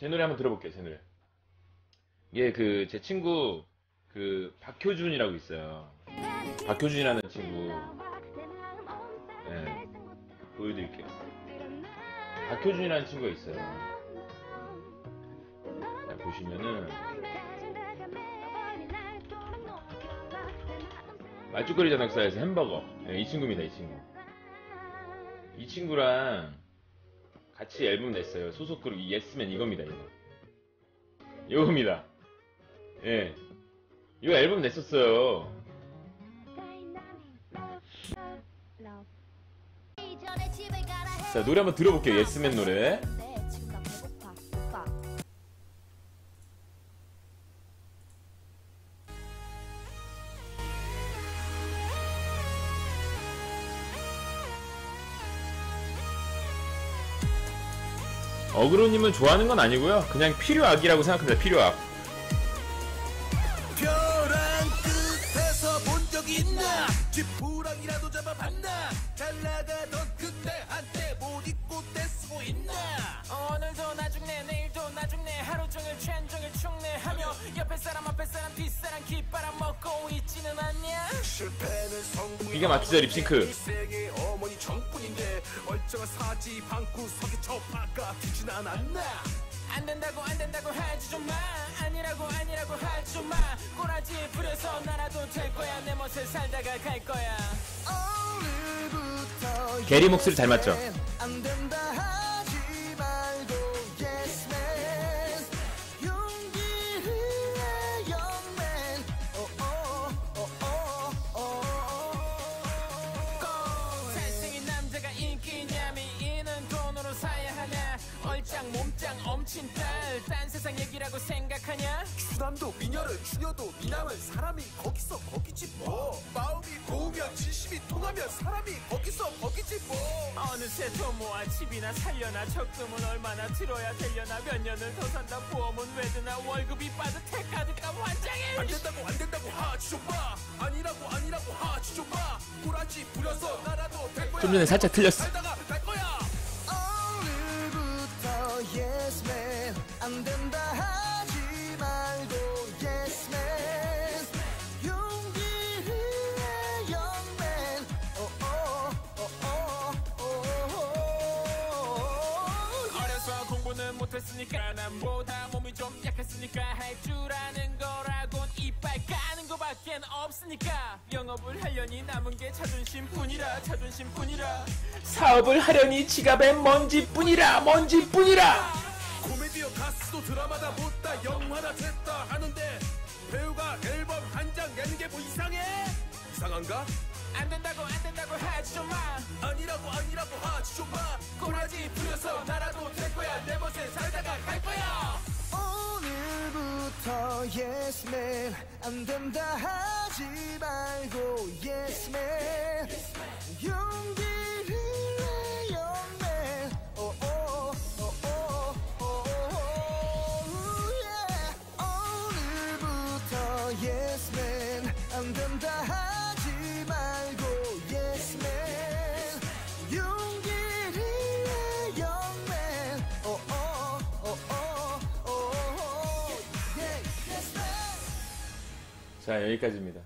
제 노래 한번 들어볼게요, 제 노래. 이게 그, 제 친구, 그, 박효준이라고 있어요. 박효준이라는 친구. 네, 보여드릴게요. 박효준이라는 친구가 있어요. 자, 보시면은, 말죽거리 전학사에서 햄버거. 네, 이 친구입니다, 이 친구. 이 친구랑 같이 앨범 냈어요. 소속 그룹 이 예스맨 이겁니다, 이거. 이겁니다. 예. 이거 앨범 냈었어요. 자, 노래 한번 들어볼게요. 예스맨 노래. 어그로님은 좋아하는 건 아니고요. 그냥 필요악이라고 생각합니다. 필요악. 기가 막히죠, 립싱크. 정뿐인데 멀쩡한 사지 방구석에 처박아 두진 않았나 안 된다고 안 된다고 하지 좀마. 아니라고 아니라고 하지 좀마. 꼬라지 부려서 날아도 될 거야. 내 멋에 살다가 갈 거야. 게리 목소리 잘 맞죠? 얼짱 몸짱 엄친 딸 딴 세상 얘기라고 생각하냐? 추남도 미녀를 추녀도 미남은 사람이 거기서 거기지 뭐. 마음이 고우면 진심이 통하면 사람이 거기서 거기지 뭐. 어느새 돈 모아 집이나 살려나. 적금은 얼마나 들어야 되려나. 몇 년을 더 산다. 보험은 왜 드나. 월급이 빠듯해 가득한 환장해 안 된다고 안 된다고 하지 좀마. 아니라고 아니라고 하지 좀마. 꼬라지 부려서 나라도 될 거야. 좀 전에 살짝 틀렸어. 안 된다 하지 말고 yes man. 용기를 내 young man. 오오오오오오 어려서 공부는 못했으니까 남보다 몸이 좀 약했으니까 할 줄 아는 거라곤 이빨 까는 거밖엔 없으니까 영업을 하려니 남은 게 자존심뿐이라 자존심뿐이라. 사업을 하려니 지갑에 먼지뿐이라 먼지뿐이라 가수도 드라마다 못다 영화나 됐다 하는데 배우가 앨범 한 장 내는 게 뭐 이상해? 이상한가? 안 된다고 안 된다고 하지 좀 마. 아니라고 아니라고 하지 좀 마. 꼬라지 부려서 나라도 될 거야. 내 멋에 살다가 갈 거야. 오늘부터 yes man. 안 된다 하지 말고 yes man 자, 여기까지입니다.